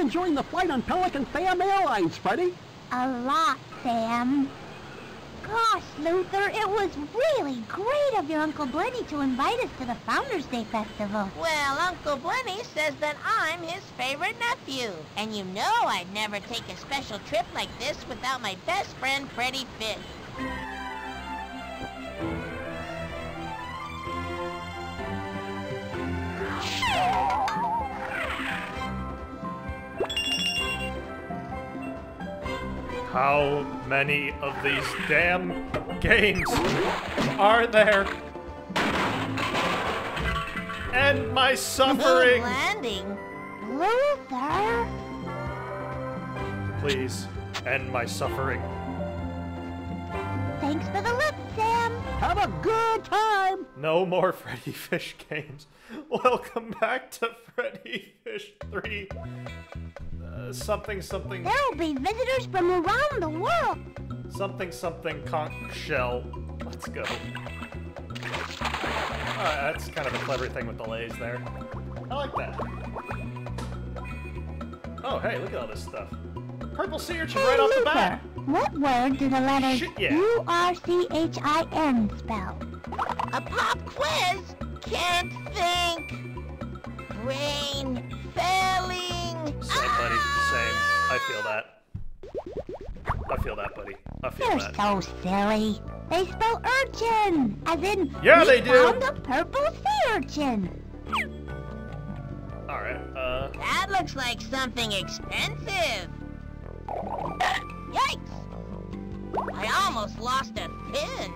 you enjoying the flight on Pelican Sam Airlines, Freddi? A lot, Sam. Gosh, Luther, it was really great of your Uncle Blenny to invite us to the Founders Day Festival. Well, Uncle Blenny says that I'm his favorite nephew. And you know I'd never take a special trip like this without my best friend, Freddi Fish. How many of these damn games are there? And my suffering! Landing. Luther? Please, end my suffering. Thanks for the Sam. Have a good time! No more Freddi Fish games. Welcome back to Freddi Fish 3. Uh, something something There'll be visitors from around the world. something something conch shell. Let's go. Uh, that's kind of a clever thing with the lays there. I like that. Oh, hey, look at all this stuff. Purple sea urchin Hey, right off the Luther, bat. What word do the letters Shit, yeah. U-R-C-H-I-N spell? A pop quiz? Can't think. Brain failing. Same, buddy. Same. I feel that. I feel that, buddy. I feel that. You're so silly. They spell urchin, as in Yeah, we they do. found a purple sea urchin. Alright, uh... That looks like something expensive. Yikes! I almost lost a pin.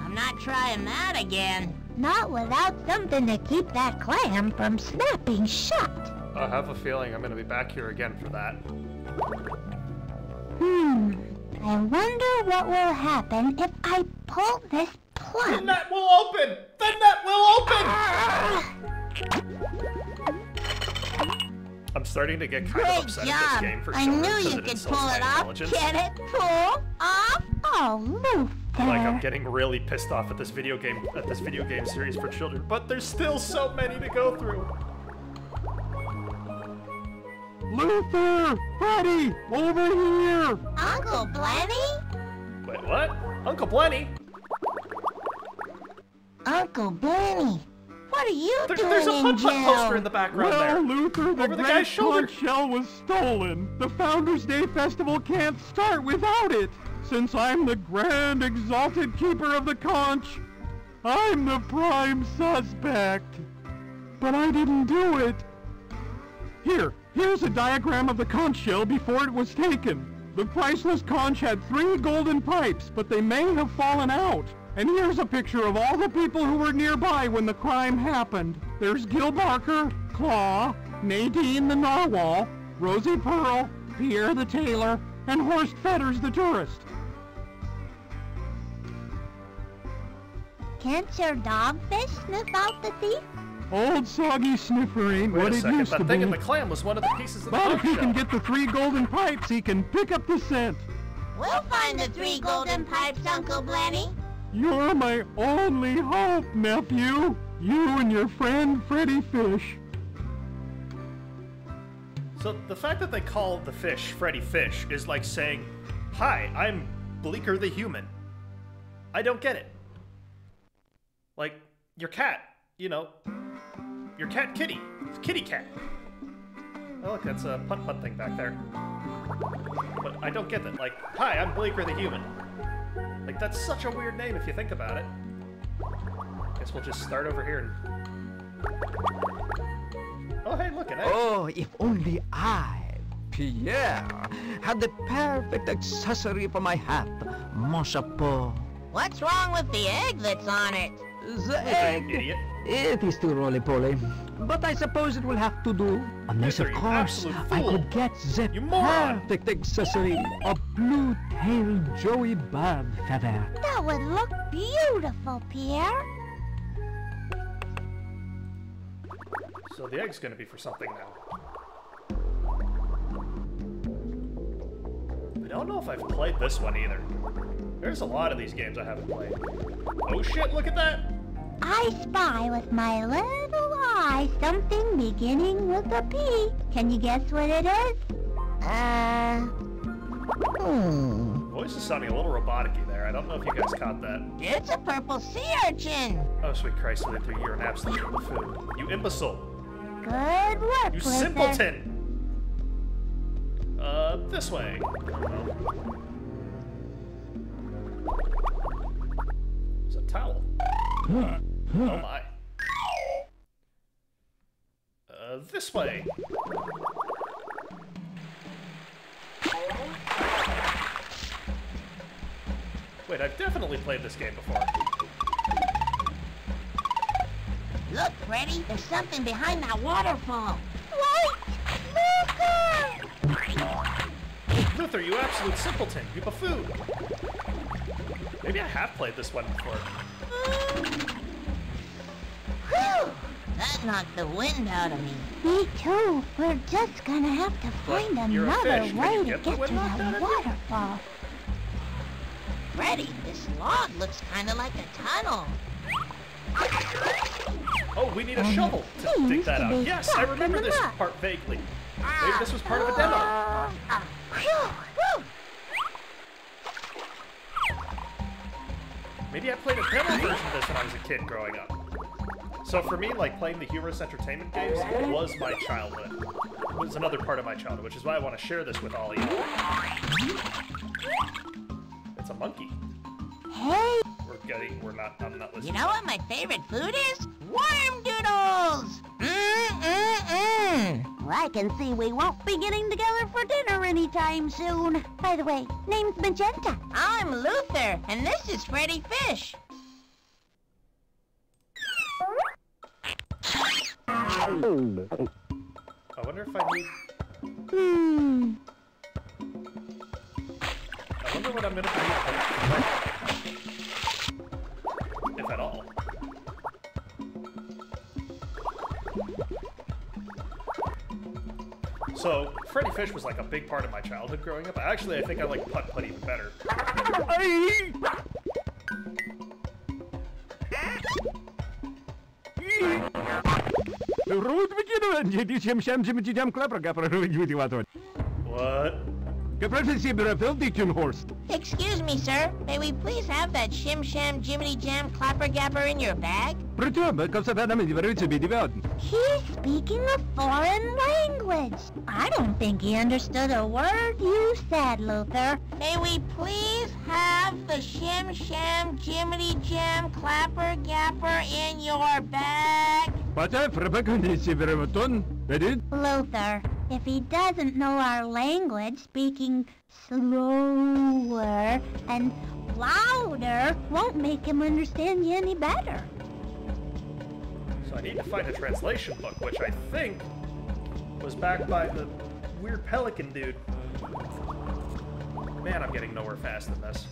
I'm not trying that again. Not without something to keep that clam from snapping shut. I have a feeling I'm gonna be back here again for that. Hmm. I wonder what will happen if I pull this plug. The net will open! The net will open! I'm starting to get kind of Great upset at this job. game for I some knew reason you could insults pull it off. intelligence. Get it? Pull off. Oh, Luther. Like I'm getting really pissed off at this video game at this video game series for children, but there's still so many to go through. Luther! Freddi! Over here! Uncle Blenny? Wait, what? Uncle Blenny? Uncle Blenny. What are you There- doing there's a in putt putt poster in the background Well, there. Luther, the Over the guy's shoulder. conch shell was stolen. The Founders Day Festival can't start without it. Since I'm the grand exalted keeper of the conch, I'm the prime suspect. But I didn't do it. Here, here's a diagram of the conch shell before it was taken. The priceless conch had three golden pipes, but they may have fallen out. And here's a picture of all the people who were nearby when the crime happened. There's Gil Barker, Claw, Nadine the Narwhal, Rosie Pearl, Pierre the Tailor, and Horst Fetters the tourist. Can't your dogfish sniff out the thief? Old soggy sniffer ain't Wait what a it second, used to that thing be. in the clam was one of the pieces of the But if conch he can get the three golden pipes, he can pick up the scent. We'll find the three golden pipes, Uncle Blenny. You're my only hope, nephew. You and your friend Freddi Fish. So the fact that they call the fish Freddi Fish is like saying, "Hi, I'm Bleaker the human." I don't get it. Like your cat, you know, your cat Kitty, Kitty Cat. Oh look, that's a putt putt thing back there. But I don't get that. Like, hi, I'm Bleaker the human. Like that's such a weird name if you think about it. Guess we'll just start over here and. Oh hey, look at that. Oh, if only I, Pierre, had the perfect accessory for my hat, mon chapeau. What's wrong with the egg that's on it? The egg, idiot. it is too roly-poly. But I suppose it will have to do. Unless, of course, I could get the perfect accessory, a blue-tailed Joey bird feather. That would look beautiful, Pierre. So the egg's gonna be for something now. I don't know if I've played this one either. There's a lot of these games I haven't played. Oh shit, look at that! I spy with my little eye something beginning with a P. Can you guess what it is? Uh... Hmm... Voice is sounding a little robotic there. I don't know if you guys caught that. It's a purple sea urchin. Oh, sweet Christ, Luther, you're an absolute buffoon. You imbecile. Good work, You Luther. simpleton! Uh, this way. Oh, It's a towel. Oh my. Uh, this way. Wait, I've definitely played this game before. Look, Freddi, there's something behind that waterfall. Wait! Luther! Luther, you absolute simpleton! You buffoon! Maybe I have played this one before. Whew! Knocked the wind out of me. Me too. We're just gonna have to find you're another fish. Way you to get get to wind that waterfall. Freddi, this log looks kind of like a tunnel. Oh, we need a And shovel to dig that to out. Yes, I remember this mud. part vaguely. Maybe this was part of a demo. Ah, Phew! Whew! Maybe I played a demo version of this when I was a kid growing up. So for me, like playing the humorous entertainment games was my childhood. It was another part of my childhood, which is why I want to share this with all of you. It's a monkey. Hey! We're getting, we're not, I'm not listening. You know what my favorite food is? Worm doodles! Mmm-mm-mm! Well, I can see we won't be getting together for dinner anytime soon. By the way, name's Magenta. I'm Luther, and this is Freddi Fish. I wonder if I need. I wonder what I'm gonna be, if at all. So, Freddi Fish was like a big part of my childhood growing up. Actually, I think I like Putt Putt even better. Rood beginnen, je sham shim jam klapper gapper you wat hoor. What? Gepressen sie horse. Excuse me, sir. May we please have that shim sham jiminy jam clapper gapper in your bag? Prito, maar kom ze dan met die verruitse bij die welden. He's speaking a foreign language. I don't think he understood a word you said, Luther. May we please have the shim sham jiminy jam clapper gapper in your bag? Wat hè, Rebecca, die is weer wat doen. Weet je? Luther, if he doesn't know our language, speaking slower and louder won't make him understand you any better. So I need to find a translation book, which I think was backed by the weird pelican dude. Man, I'm getting nowhere fast in this.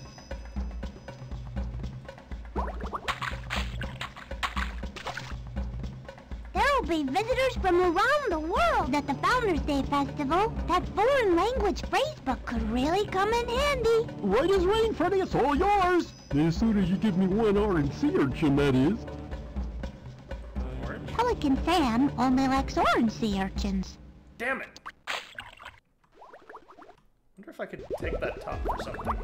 Will be visitors from around the world at the Founders Day Festival. That foreign language phrase book could really come in handy. Right as rain, Freddi, it's all yours. As soon as you give me one orange sea urchin, that is. Orange? Pelican Sam only likes orange sea urchins. Damn it! I wonder if I could take that top for something.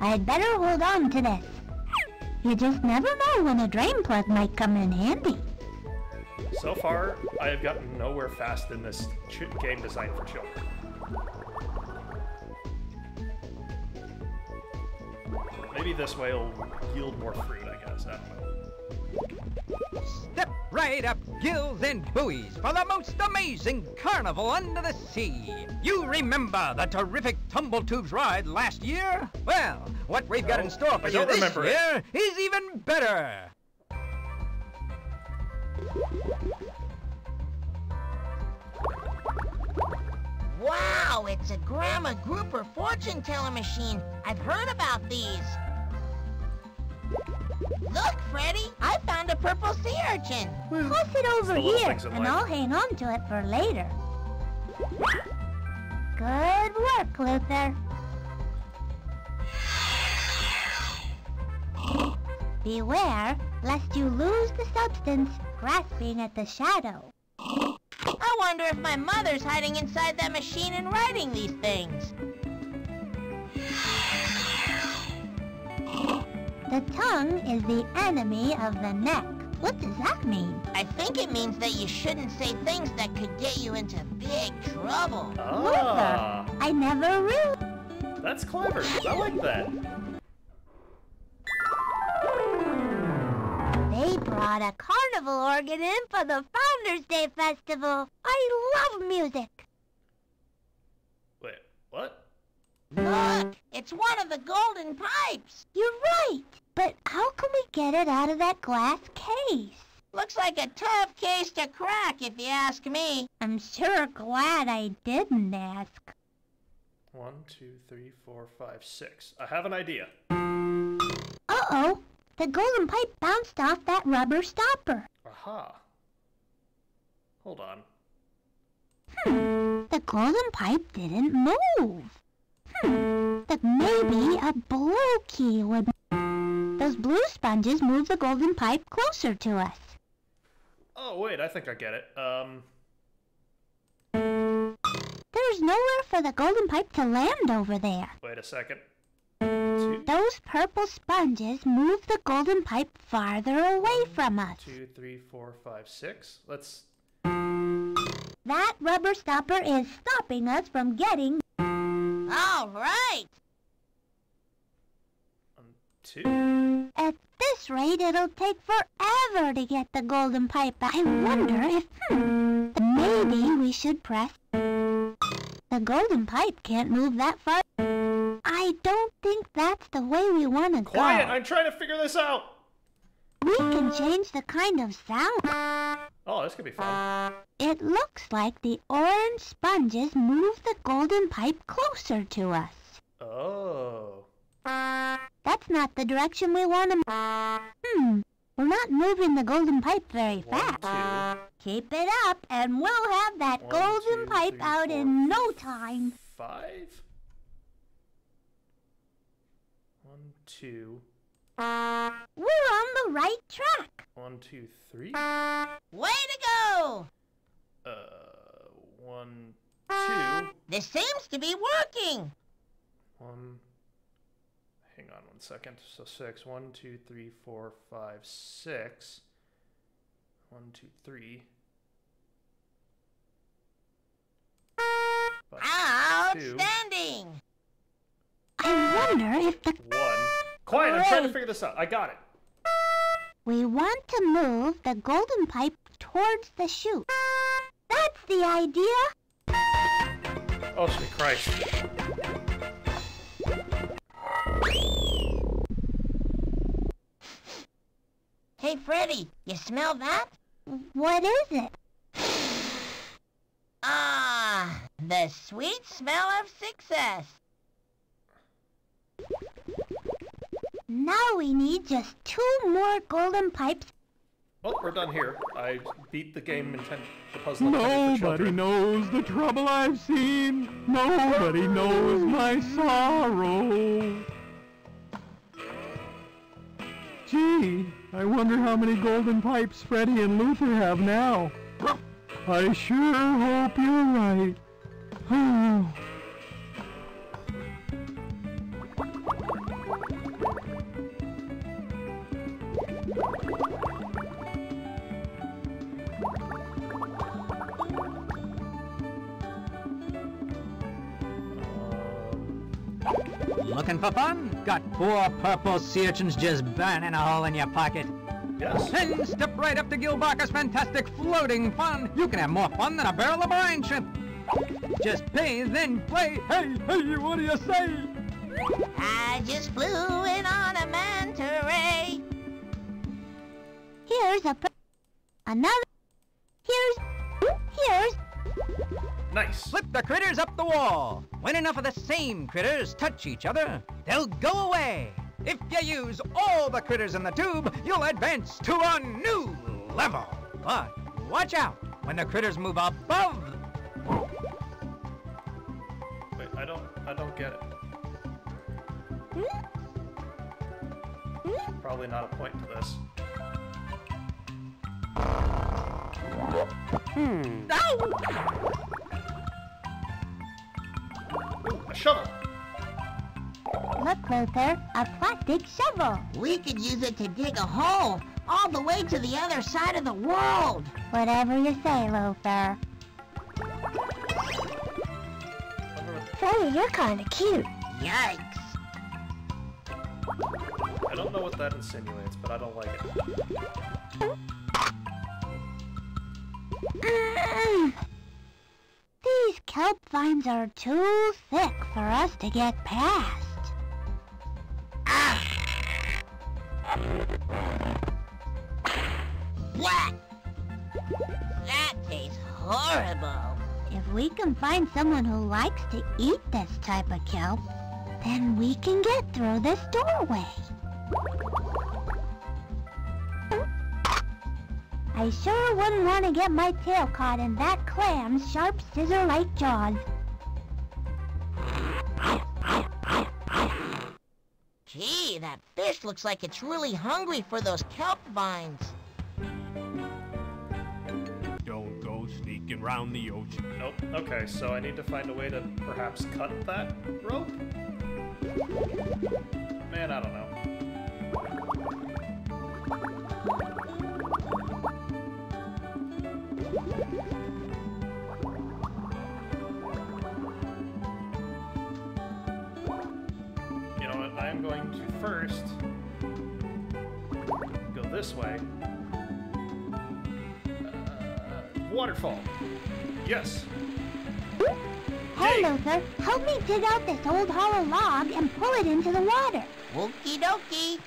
I'd better hold on to this. You just never know when a drain plug might come in handy. So far, I have gotten nowhere fast in this game designed for children. Maybe this way will yield more fruit, I guess. I. Step right up, gills and buoys, for the most amazing carnival under the sea. You remember the terrific Tumble Tubes ride last year? Well, what we've got in store for I you this remember it. year is even better. Wow, it's a Grandma Grouper fortune teller machine. I've heard about these. Look, Freddi, I found a purple sea urchin. Toss it over here, and life. I'll hang on to it for later. Good work, Luther. Beware lest you lose the substance grasping at the shadow. I wonder if my mother's hiding inside that machine and writing these things. The tongue is the enemy of the neck. What does that mean? I think it means that you shouldn't say things that could get you into big trouble. Ah, I never really... that's clever. I like that. They brought a carnival organ in for the Founders Day Festival. I love music. Wait, what? Look, it's one of the golden pipes. You're right. But how can we get it out of that glass case? Looks like a tough case to crack, if you ask me. I'm sure glad I didn't ask. One, two, three, four, five, six. I have an idea. Uh-oh. The golden pipe bounced off that rubber stopper. Aha. Hold on. Hmm. The golden pipe didn't move. Hmm. But maybe a blue key would... Those blue sponges move the golden pipe closer to us. Oh, wait, I think I get it. Um, There's nowhere for the golden pipe to land over there. wait a second. Two, Those purple sponges move the golden pipe farther away from us. two, three, four, five, six. Let's. That rubber stopper is stopping us from getting... All right. One, two. At this rate, it'll take forever to get the golden pipe. I wonder if... Hmm, maybe we should press... The golden pipe can't move that far. I don't think that's the way we want to go. Quiet! I'm trying to figure this out! We can change the kind of sound. Oh, this could be fun. It looks like the orange sponges move the golden pipe closer to us. Oh. That's not the direction we want to... Hmm, we're not moving the golden pipe very One, fast. two, Keep it up, and we'll have that One, golden two, pipe three, out four, in no time. five. One, two, We're on the right track. one, two, three. Way to go. Uh, one, two, This seems to be working. one. Hang on one second. So six. One, two, three, four, five, six. One, two, three. Five, two, Outstanding. I wonder if the... one. Quiet! I'm trying to figure this out. I got it. We want to move the golden pipe towards the chute. That's the idea. Oh, sweet Christ. Hey, Freddi, you smell that? What is it? Ah, the sweet smell of success. Now we need just two more golden pipes. Well, we're done here. I beat the game intended, the puzzle Nobody children. knows the trouble I've seen. Nobody knows my sorrow. Gee, I wonder how many golden pipes Freddi and Luther have now. I sure hope you're right. Oh. For fun? Got four purple sea urchins just burning a hole in your pocket. Yes. Then step right up to Gil Barker's fantastic floating fun. You can have more fun than a barrel of brine shrimp. Just pay, then play. Hey, hey, what do you say? I just flew in on a manta ray. Here's a... pr- Another... Here's... Here's... Nice. Flip the critters up the wall. When enough of the same critters touch each other, they'll go away. If you use all the critters in the tube, you'll advance to a new level. But watch out when the critters move above. Wait, I don't, I don't get it. probably not a point to this. Hmm. Ooh, a shovel! Look, Luther, a plastic shovel. We could use it to dig a hole all the way to the other side of the world. Whatever you say, Luther. Freddi, you're kinda cute. Yikes. I don't know what that insinuates, but I don't like it. Mm. These kelp vines are too thick for us to get past. Ah. What? That tastes horrible. If we can find someone who likes to eat this type of kelp, then we can get through this doorway. I sure wouldn't want to get my tail caught in that clam's sharp scissor-like jaws. Gee, that fish looks like it's really hungry for those kelp vines. Don't go sneaking round the ocean. Nope. Okay, so I need to find a way to perhaps cut that rope? Man, I don't know. This way. Uh, waterfall. Yes. Hey, Dig. Luther, help me dig out this old hollow log and pull it into the water. Okie dokie.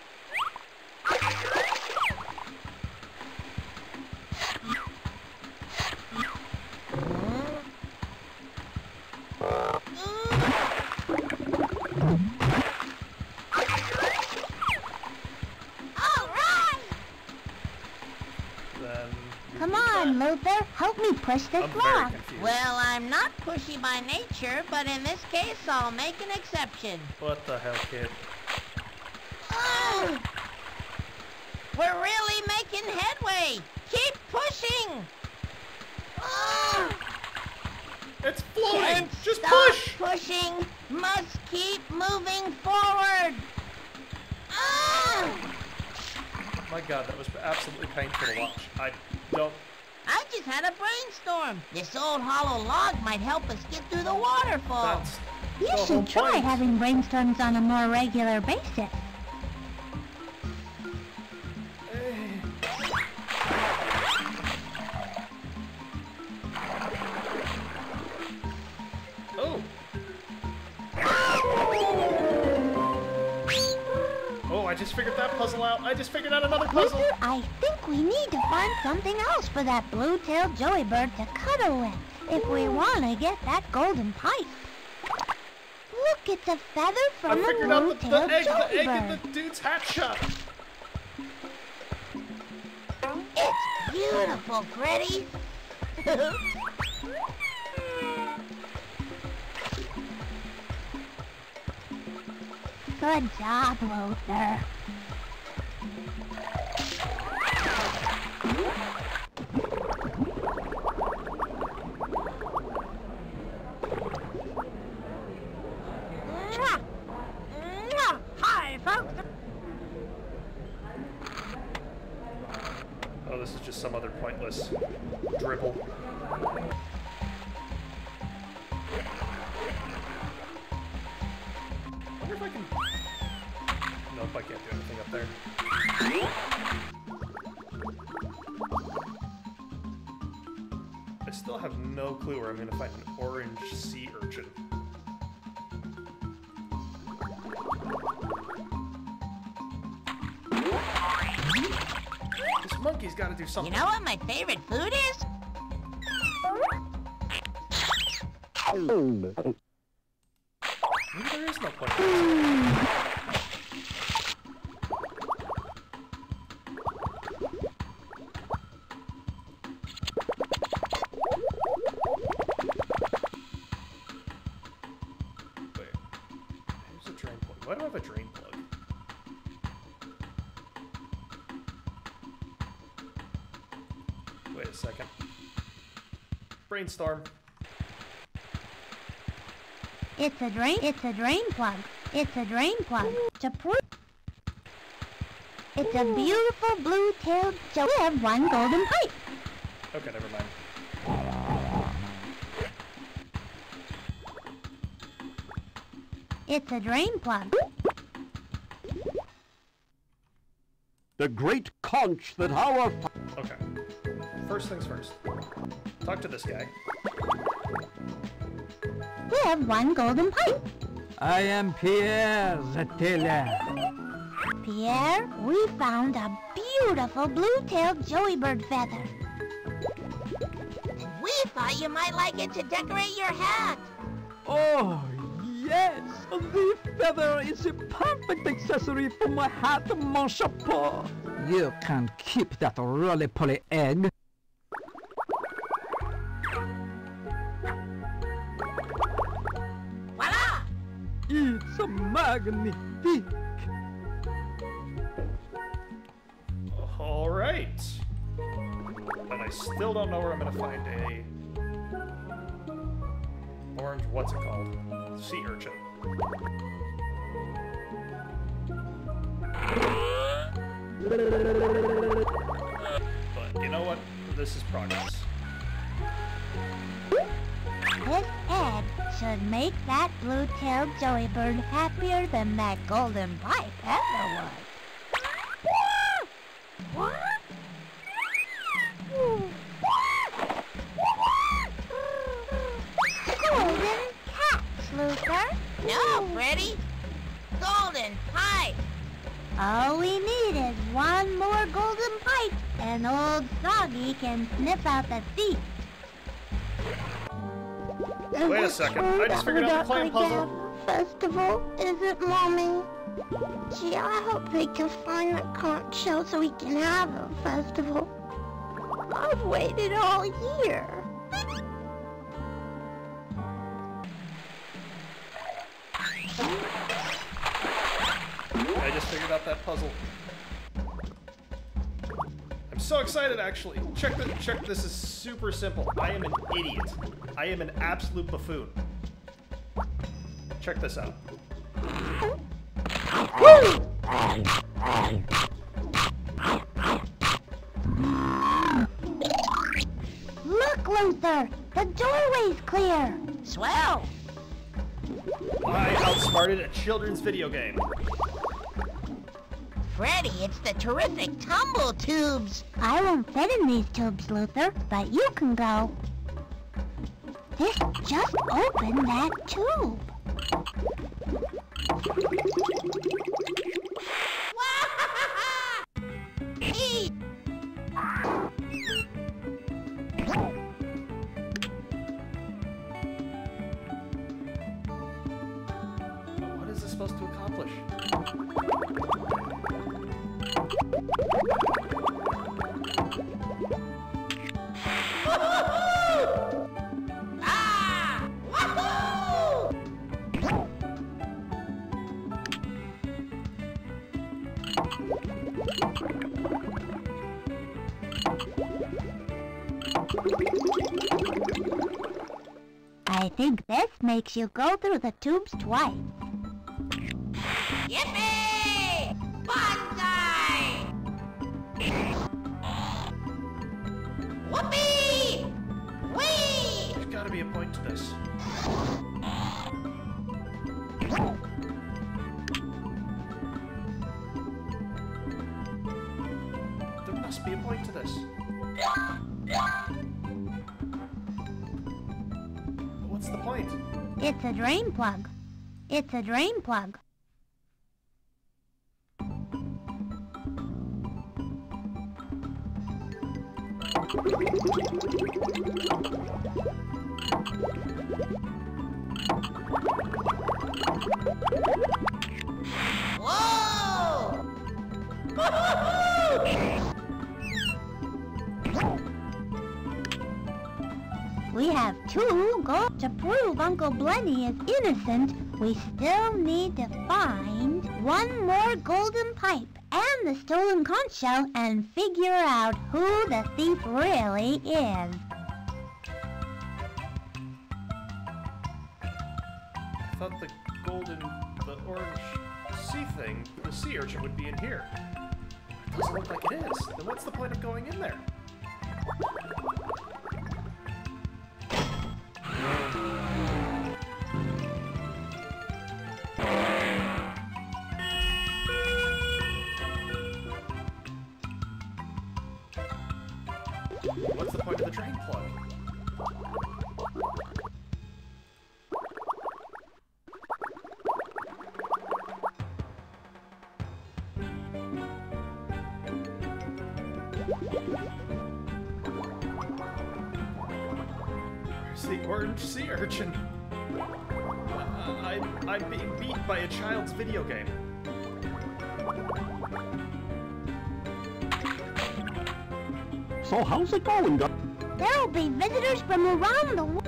Push this I'm very Well, I'm not pushy by nature, but in this case, I'll make an exception. What the hell, kid? Ugh. We're really making headway. Keep pushing. Ugh. It's floating! Can't Just stop push! pushing. Must keep moving forward. Ugh. My god, that was absolutely painful to watch. I don't. I just had a brainstorm. This old hollow log might help us get through the waterfall. That's. You the whole should try point. having brainstorms on a more regular basis. Oh! Oh, I just figured that puzzle out. I just figured out another puzzle. Luther, I think we need to find something else for that blue-tailed joey bird to cuddle with if we want to get that golden pipe. Look, it's a feather I from a figured out the, blue-tailed the egg, the joey egg bird. in the dude's hat shop. It's beautiful, Freddi. Good job, Luther. Monkey's gotta do You know what my favorite food is? Maybe there is no point. Brainstorm. It's a drain. It's a drain plug. It's a drain plug. To prove. It's a beautiful blue-tailed. So we have one golden pipe. Okay, never mind. It's a drain plug. The great conch that our... Okay. First things first. Talk to this guy. We have one golden pipe. I am Pierre the tailor. Pierre, we found a beautiful blue-tailed joeybird feather. We thought you might like it to decorate your hat. Oh, yes! The feather is a perfect accessory for my hat, mon chapeau. You can keep that roly-poly egg. All right. And I still don't know where I'm gonna find a orange. What's it called? Sea urchin. But you know what? This is progress. Should make that blue-tailed joeybird happier than that golden pipe ever was. Golden cats, Luther. No, Freddi. Golden pipe. All we need is one more golden pipe, and old Soggy can sniff out the thief. Wait a second. I just figured out the clam puzzle. Festival, is it, Mommy? Gee, I hope they can find the conch shell so we can have a festival. I've waited all year. I just figured out that puzzle. I'm so excited, actually. Check the check. This is super simple. I am an idiot. I am an absolute buffoon. Check this out. Look, Luther, the doorway's clear. Swell. I outsmarted a children's video game. Freddi, it's the terrific tumble tubes. I won't fit in these tubes, Luther, but you can go. This just opened that tube. Hey, What is this supposed to accomplish? Makes you go through the tubes twice. Yippee! A drain plug. It's a drain plug. Whoa! We have two to prove Uncle Blenny is innocent. We still need to find one more golden pipe and the stolen conch shell and figure out who the thief really is. I thought the golden, the orange sea thing, the sea urchin would be in here. It doesn't look like it is. Then what's the point of going in there? Where's the orange sea urchin? Uh, I'm, I'm being beat by a child's video game. So how's it going, guys? There'll be visitors from around the world.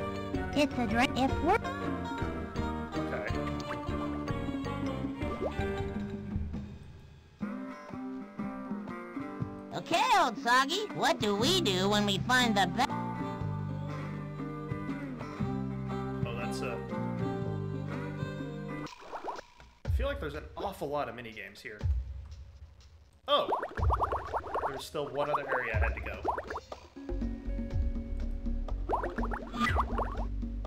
It's a dra- if we're Soggy, what do we do when we find the best? Oh, that's uh I feel like there's an awful lot of mini games here. Oh, there's still one other area I had to go.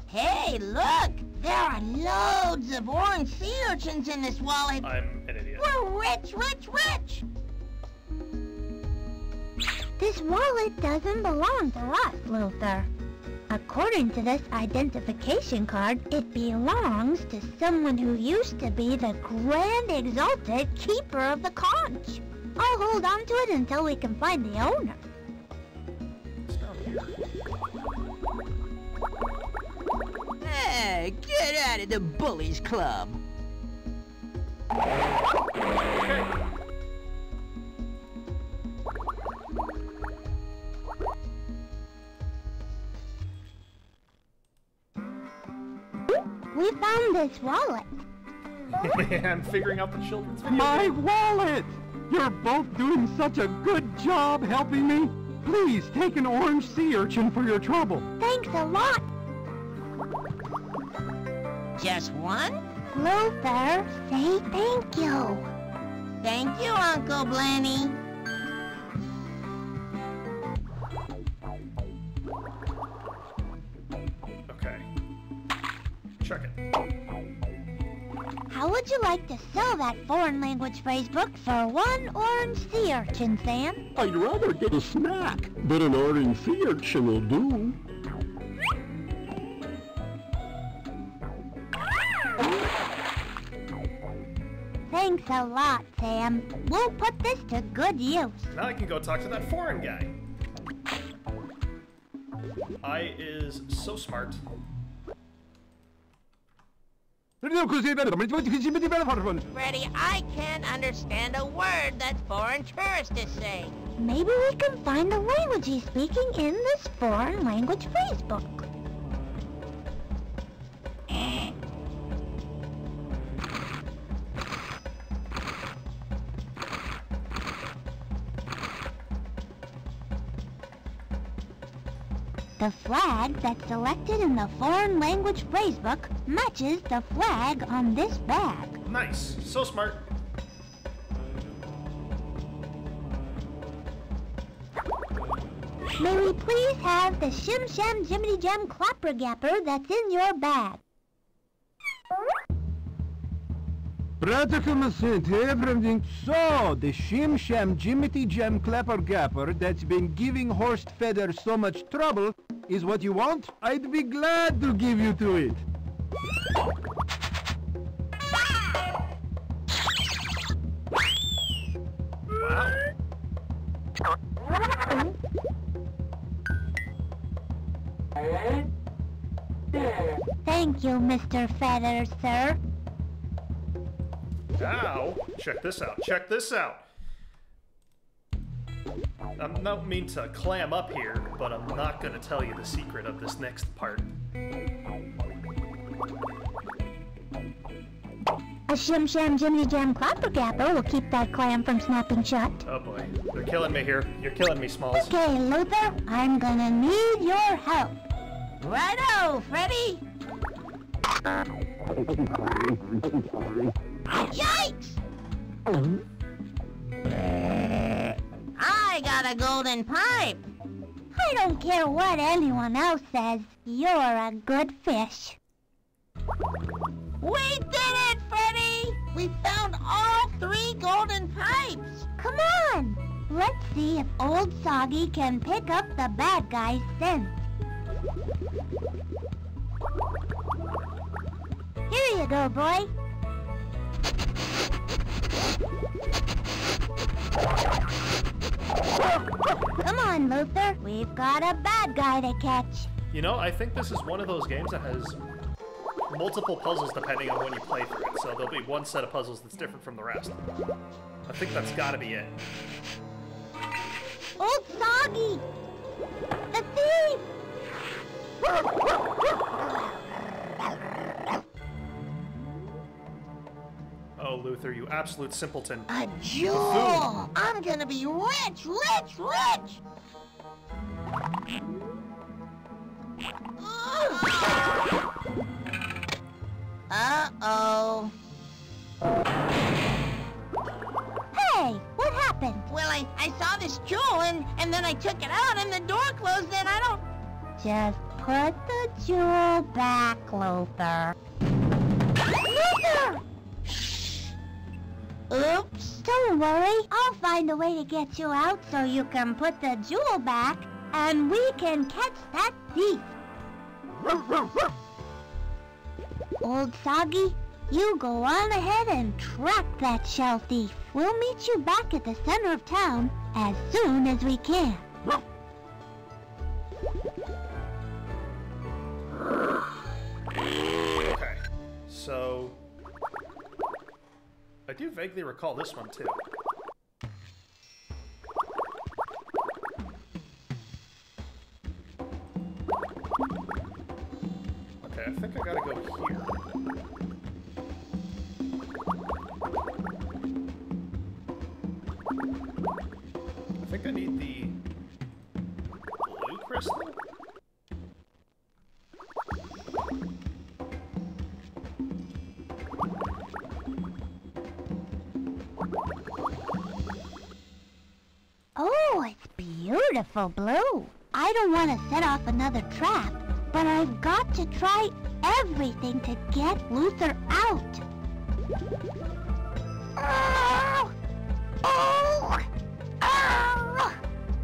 Hey, look! There are loads of orange sea urchins in this wallet. I'm an idiot. We're rich, rich, rich! This wallet doesn't belong to us, Luther. According to this identification card, it belongs to someone who used to be the Grand Exalted Keeper of the Conch. I'll hold on to it until we can find the owner. It's down here. Hey, get out of the bullies club. Found this wallet. Oh, I'm figuring out the children's video My wallet! You're both doing such a good job helping me. Please take an orange sea urchin for your trouble. Thanks a lot, Just one? Luther. Say thank you. Thank you, Uncle Blenny. Check it. How would you like to sell that foreign language phrase book for one orange sea urchin, Sam? I'd rather get a snack, but an orange sea urchin will do. Thanks a lot, Sam. We'll put this to good use. Now I can go talk to that foreign guy. I is so smart. Freddi, I can't understand a word that foreign tourist is saying. Maybe we can find the language he's speaking in this foreign language phrase book. The flag that's selected in the foreign language phrase book matches the flag on this bag. Nice. So smart. May we please have the Shim Sham Jiminy Jam Clapper Gapper that's in your bag? Practical Saint everything. So, the Shim Sham Jiminy Jam Clapper Gapper that's been giving Horst Feather so much trouble is what you want? I'd be glad to give you to it. Thank you, Mr. Feather, sir. Now, check this out. Check this out. I don't mean to clam up here, but I'm not going to tell you the secret of this next part. A Shim Sham Jimmy Jam Clapper Gapper will keep that clam from snapping shut. Oh boy. You're killing me here. You're killing me, Smalls. Okay, Luther, I'm gonna need your help. Righto, Freddi. Yikes! I got a golden pipe. I don't care what anyone else says. You're a good fish. We did it, Freddi! We found all three golden pipes. Come on! Let's see if Old Soggy can pick up the bad guy's scent. Here you go, boy. Come on, Luther. We've got a bad guy to catch. You know, I think this is one of those games that has multiple puzzles depending on when you play through it. So there'll be one set of puzzles that's different from the rest. I think that's gotta be it. Old Soggy! The thief! Luther, you absolute simpleton. A jewel! I'm gonna be rich, rich, rich! Uh-oh. Hey, what happened? Well, I, I saw this jewel and, and then I took it out and the door closed and I don't... Just put the jewel back, Luther. Luther! Oops. Don't worry. I'll find a way to get you out so you can put the jewel back and we can catch that thief. Old Soggy, you go on ahead and track that shell thief. We'll meet you back at the center of town as soon as we can. Vaguely recall this one too. Blue. I don't want to set off another trap, but I've got to try everything to get Luther out. Oh! Oh! Oh!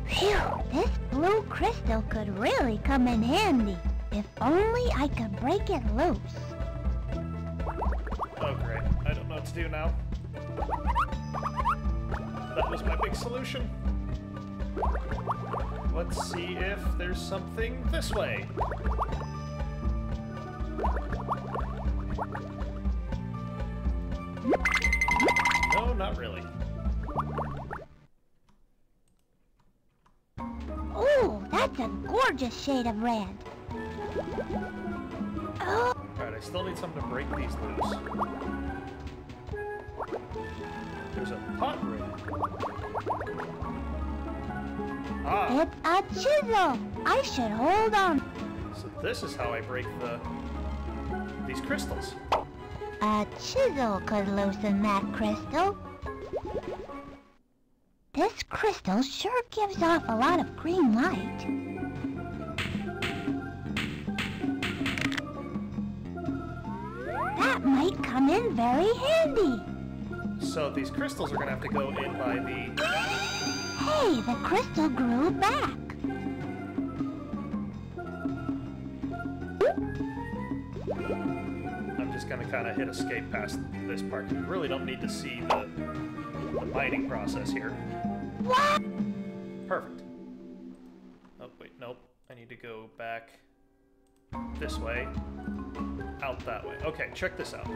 Phew, this blue crystal could really come in handy. If only I could break it loose. Oh great, I don't know what to do now. That was my big solution. Let's see if there's something this way. No, not really. Oh, that's a gorgeous shade of red. Oh, Alright, I still need something to break these loose. There's a pot room. Ah, it's a chisel. I should hold on. so this is how I break the these crystals. A chisel could loosen that crystal. This crystal sure gives off a lot of green light. That might come in very handy. So these crystals are gonna have to go in by the Hey, the crystal grew back. I'm just gonna kind of hit escape past this part. You really don't need to see the, the mining process here. What? Perfect. Oh, wait, nope. I need to go back this way, out that way. Okay, check this out.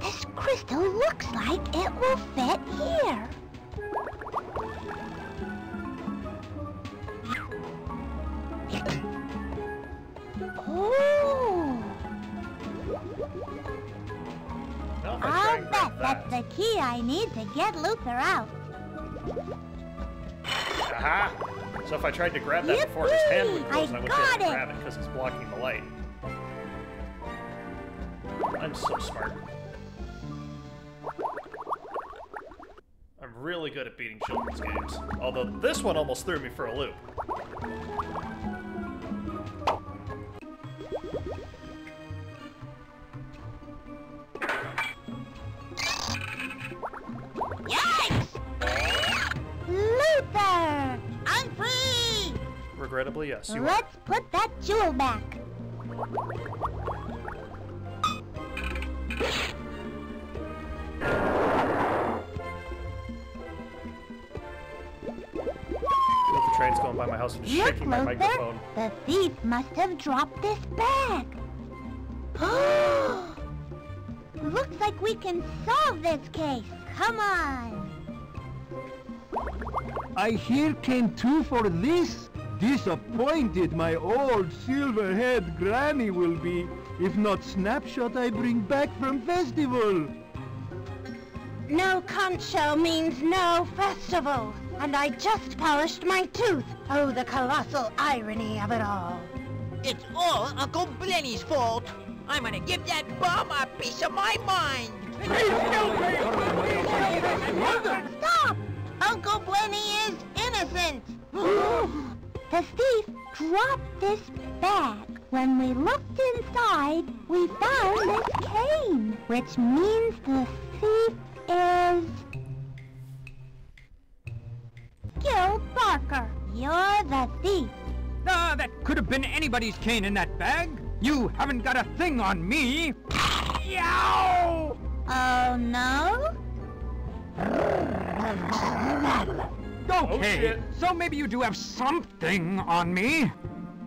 This crystal looks like it will fit here. The key I need to get Luther out. Aha! So if I tried to grab that before his hand would Yippee! close, I I wouldn't be able to grab it because it's blocking the light. I'm so smart. I'm really good at beating children's games. Although this one almost threw me for a loop. Regrettably, yes, you. Let's put that jewel back. The train's going by my house and Look, shaking my Luther, microphone. the thief must have dropped this bag. Looks like we can solve this case. Come on. I here came too for this. Disappointed my old silver-haired granny will be, if not snapshot I bring back from festival. No conch shell means no festival. And I just polished my tooth. Oh, the colossal irony of it all. It's all Uncle Blenny's fault. I'm gonna give that bum a piece of my mind. Stop! Uncle Blenny is innocent! The thief dropped this bag. When we looked inside, we found this cane, which means the thief is... Gil Barker. You're the thief. Ah, that could have been anybody's cane in that bag. You haven't got a thing on me. Yow! Oh, no? Okay, oh, shit. so maybe you do have something on me.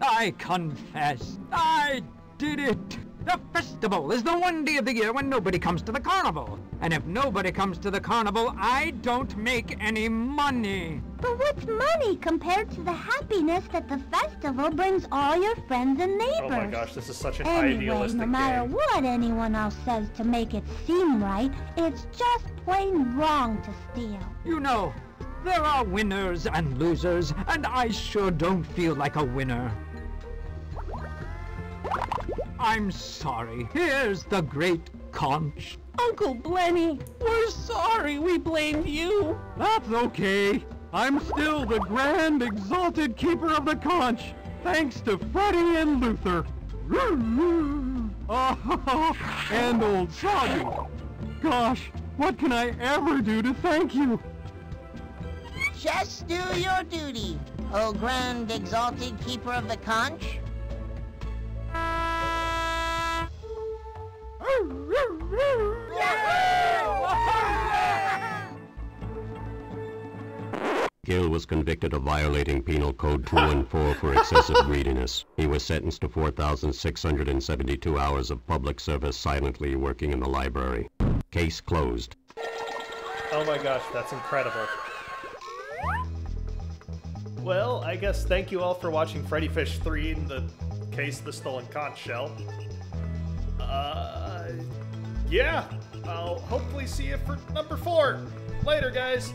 I confess, I did it. The festival is the one day of the year when nobody comes to the carnival. And if nobody comes to the carnival, I don't make any money. But what's money compared to the happiness that the festival brings all your friends and neighbors? Oh my gosh, this is such an Anyway, idealistic no matter game. what anyone else says to make it seem right, it's just plain wrong to steal. You know, there are winners and losers, and I sure don't feel like a winner. I'm sorry. Here's the great conch. Uncle Blenny, we're sorry we blamed you. That's okay. I'm still the grand exalted keeper of the conch, thanks to Freddi and Luther. Oh, and old Soggy. Gosh, what can I ever do to thank you? Just do your duty, O grand exalted keeper of the conch. Gill was convicted of violating Penal Code 214 for excessive greediness. He was sentenced to 4,672 hours of public service silently working in the library. Case closed. Oh my gosh, that's incredible. Well, I guess thank you all for watching Freddi Fish 3 in the case of the stolen conch shell. Uh, yeah, I'll hopefully see you for number 4. Later, guys.